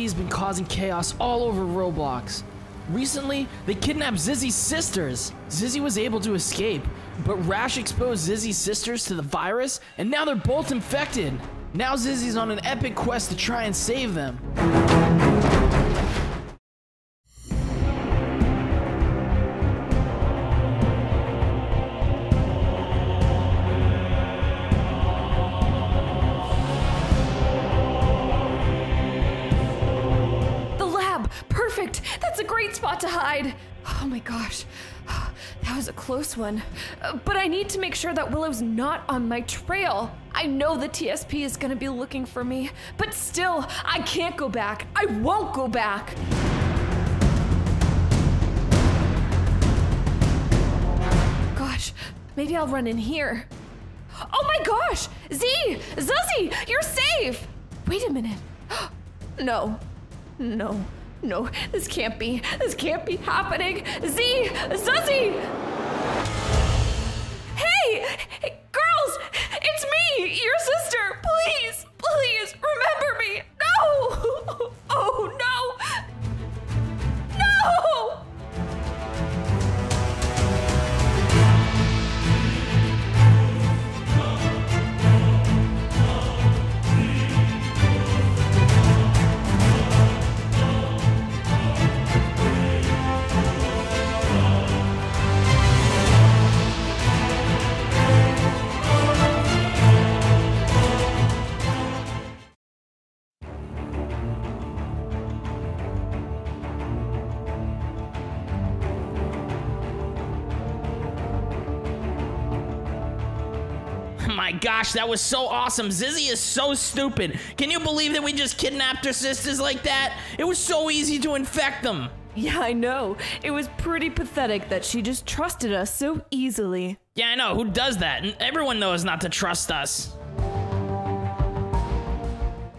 TSP's been causing chaos all over Roblox. Recently, they kidnapped Zizzy's sisters. Zizzy was able to escape, but Rash exposed Zizzy's sisters to the virus, and now they're both infected. Now Zizzy's on an epic quest to try and save them. Oh my gosh. That was a close one. But I need to make sure that Willow's not on my trail. I know the TSP is gonna be looking for me, but still, I can't go back. I won't go back. Gosh, maybe I'll run in here. Oh my gosh! Z! Zuzzy! You're safe! Wait a minute. No. No. No. This can't be. This can't be happening. Z! Zuzzy! Gosh, that was so awesome. Zizzy is so stupid. Can you believe that we just kidnapped her sisters like that? It was so easy to infect them. Yeah, I know. It was pretty pathetic that she just trusted us so easily. Yeah, I know. Who does that? And everyone knows not to trust us.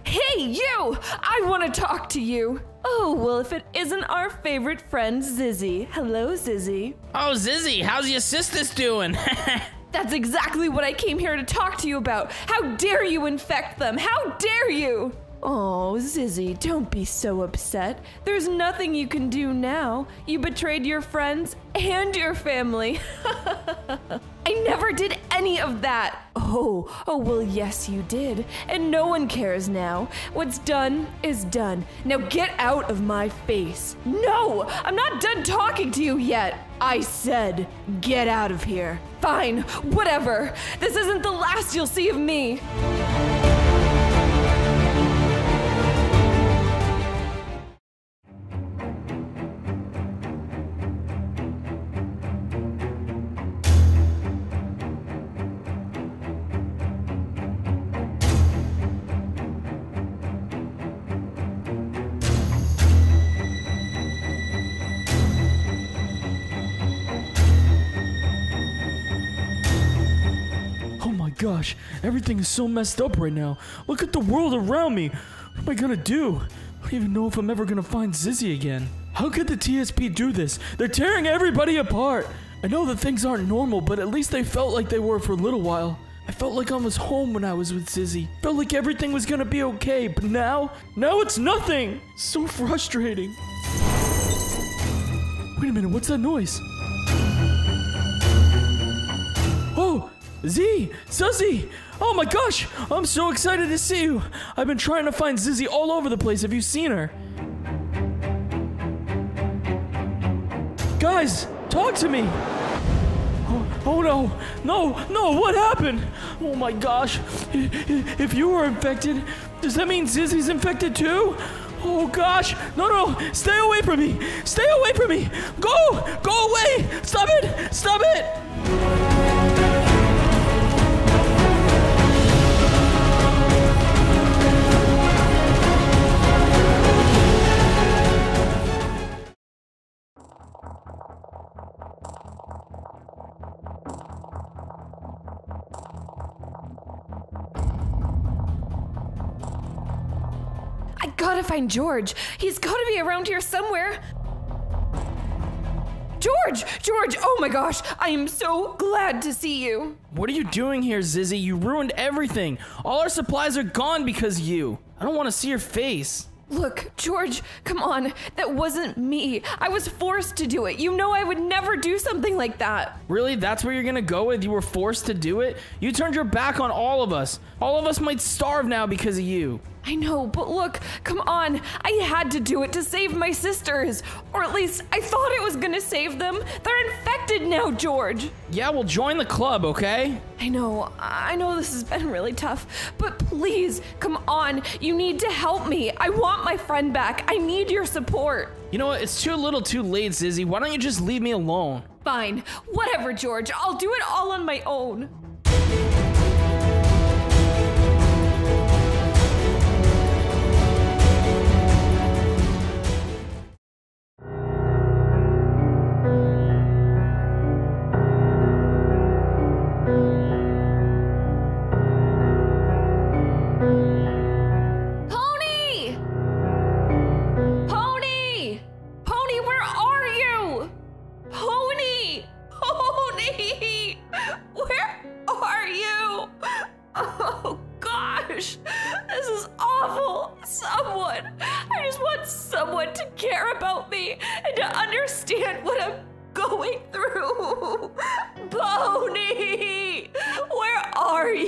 Hey, you! I want to talk to you. Oh, well, if it isn't our favorite friend, Zizzy. Hello, Zizzy. Oh, Zizzy, how's your sisters doing? That's exactly what I came here to talk to you about. How dare you infect them? How dare you? Oh, Zizzy, don't be so upset. There's nothing you can do now. You betrayed your friends and your family. I never did any of that. Oh, oh, well, yes, you did. And no one cares now. What's done is done. Now get out of my face. No, I'm not done talking to you yet. I said, get out of here. Fine, whatever. This isn't the last you'll see of me. Gosh, everything is so messed up right now. Look at the world around me. What am I gonna do? I don't even know if I'm ever gonna find Zizzy again. How could the TSP do this? They're tearing everybody apart. I know that things aren't normal, but at least they felt like they were for a little while. I felt like I was home when I was with Zizzy. Felt like everything was gonna be okay, but now, now it's nothing. So frustrating. Wait a minute, what's that noise? Z, Zuzzy! Oh my gosh, I'm so excited to see you. I've been trying to find Zizzy all over the place. Have you seen her? Guys, talk to me. Oh, oh no, no, no, what happened? Oh my gosh, if you were infected, does that mean Zizzy's infected too? Oh gosh, no, no, stay away from me, stay away from me, go, go away, stop it, stop it. Gotta find George. He's gotta be around here somewhere. George! George! Oh my gosh! I am so glad to see you. What are you doing here, Zizzy? You ruined everything. All our supplies are gone because of you. I don't want to see your face. Look, George, come on. That wasn't me. I was forced to do it. You know I would never do something like that. Really? That's where you're gonna go with? You were forced to do it? You turned your back on all of us. All of us might starve now because of you. I know, but look, come on. I had to do it to save my sisters. Or at least I thought it was gonna save them. They're infected now, George. Yeah, well, join the club, okay? I know, I know this has been really tough, but please, come on. You need to help me. I want my friend back. I need your support. You know what? It's too little too late, Zizzy. Why don't you just leave me alone? Fine, whatever, George. I'll do it all on my own.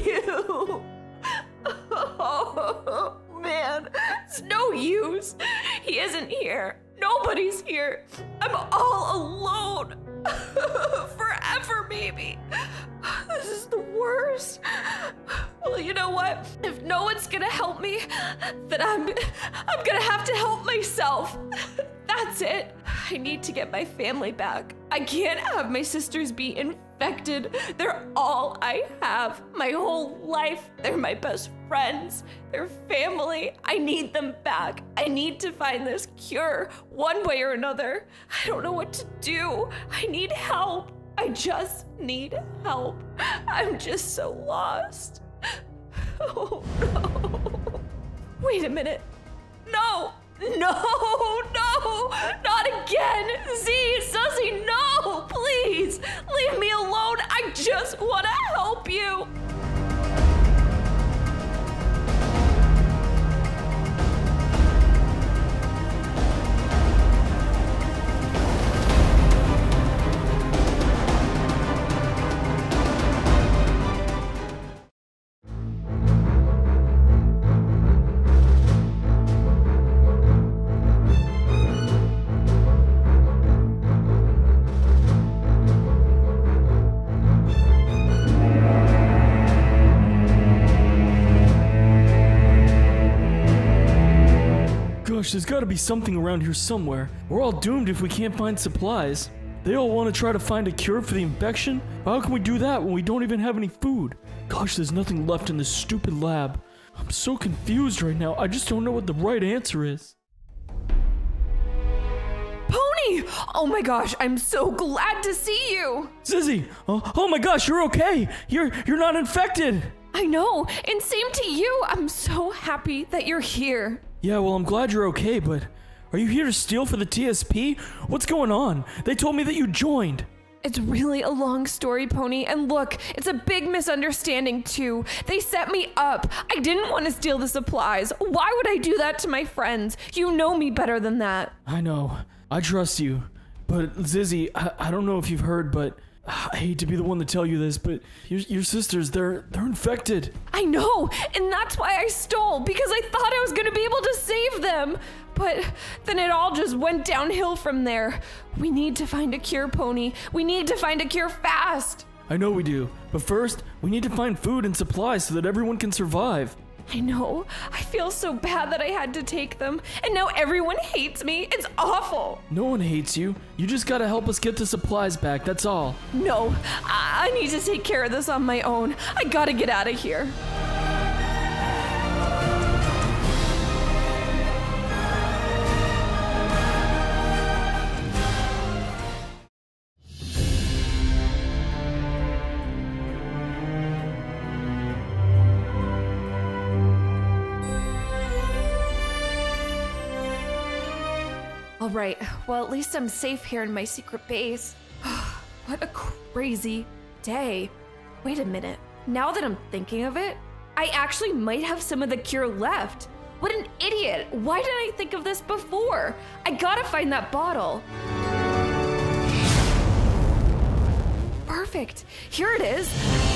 You? Oh, man. It's no use. He isn't here. Nobody's here. I'm all alone. Forever, maybe. This is the worst. Well, you know what? If no one's gonna help me, then I'm I'm gonna have to help myself. That's it. I need to get my family back. I can't have my sisters be infected. They're all I have. My whole life. They're my best friends. They're family. I need them back. I need to find this cure one way or another. I don't know what to do. I need help. I just need help. I'm just so lost. Oh no. Wait a minute. No! No! There's gotta be something around here somewhere. We're all doomed if we can't find supplies. They all want to try to find a cure for the infection? But how can we do that when we don't even have any food? Gosh, there's nothing left in this stupid lab. I'm so confused right now. I just don't know what the right answer is. Pony! Oh my gosh, I'm so glad to see you! Zizzy! Oh, oh my gosh, you're okay! You're you're not infected! I know, and same to you. I'm so happy that you're here. Yeah, well, I'm glad you're okay, but are you here to steal for the TSP? What's going on? They told me that you joined. It's really a long story, Pony, and look, it's a big misunderstanding too. They set me up. I didn't want to steal the supplies. Why would I do that to my friends? You know me better than that. I know. I trust you. But Zizzy, I, I don't know if you've heard, but I hate to be the one to tell you this, but your, your sisters, they're they're infected. I know, and that's why I stole, because I thought I was gonna be able to save them. But then it all just went downhill from there. We need to find a cure, Pony. We need to find a cure fast. I know we do, but first, we need to find food and supplies so that everyone can survive. I know. I feel so bad that I had to take them, and now everyone hates me. It's awful. No one hates you. You just gotta help us get the supplies back, that's all. No, I I need to take care of this on my own. I gotta get out of here. Right, well, at least I'm safe here in my secret base. what a crazy day. Wait a minute. Now that I'm thinking of it, I actually might have some of the cure left. What an idiot! Why didn't I think of this before? I gotta find that bottle. Perfect. Here it is.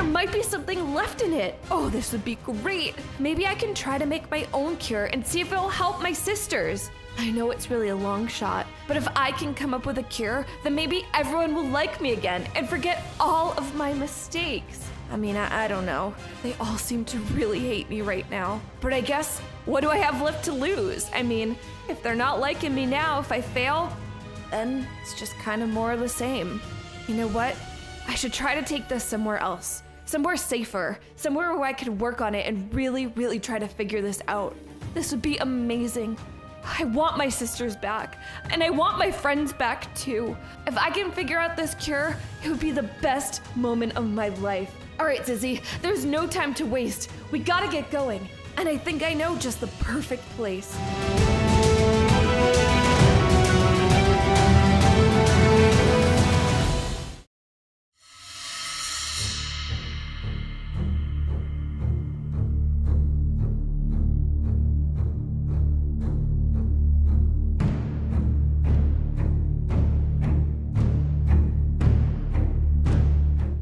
There might be something left in it. Oh, this would be great. Maybe I can try to make my own cure and see if it'll help my sisters. I know it's really a long shot, but if I can come up with a cure, then maybe everyone will like me again and forget all of my mistakes. I mean, I, I, don't know. They all seem to really hate me right now. But I guess, what do I have left to lose? I mean, if they're not liking me now, if I fail, then it's just kind of more of the same. You know what? I should try to take this somewhere else. Somewhere safer. Somewhere where I could work on it and really, really try to figure this out. This would be amazing. I want my sisters back, and I want my friends back too. If I can figure out this cure, it would be the best moment of my life. All right, Zizzy, there's no time to waste. We gotta get going. And I think I know just the perfect place.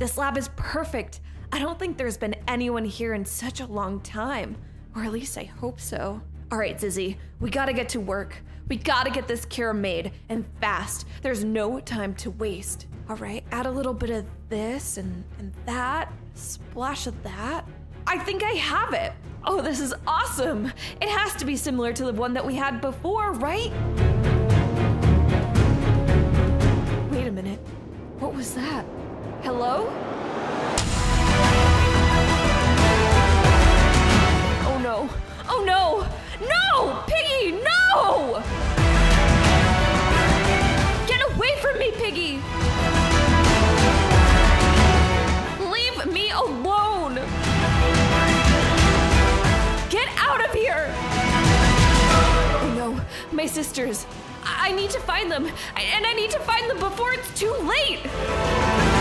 This lab is perfect. I don't think there's been anyone here in such a long time. Or at least I hope so. All right, Zizzy, we gotta get to work. We gotta get this cure made, and fast. There's no time to waste. All right, add a little bit of this and, and that, splash of that. I think I have it. Oh, this is awesome. It has to be similar to the one that we had before, right? Wait a minute. What was that? Hello? Oh no. Oh no! No! Piggy, no! Get away from me, Piggy! Leave me alone! Get out of here! Oh no, my sisters. I, I need to find them, and I need to find them before it's too late!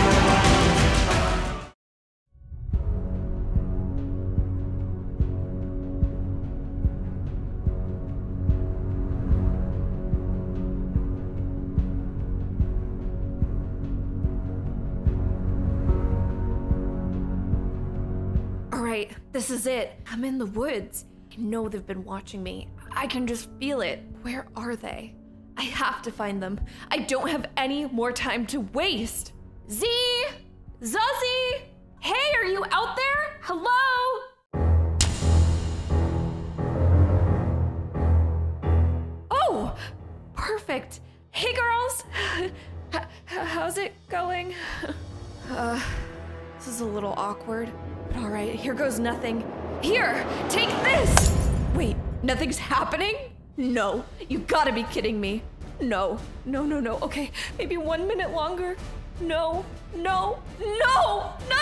This is it. I'm in the woods. I know they've been watching me. I can just feel it. Where are they? I have to find them. I don't have any more time to waste. Z! Zuzzy! Hey, are you out there? Hello? Oh, perfect. Hey, girls. How's it going? Uh, this is a little awkward. But all right, here goes nothing. Here, take this! Wait, nothing's happening? No, you gotta be kidding me. No, no, no, no. Okay, maybe one minute longer. No, no, no! Nothing's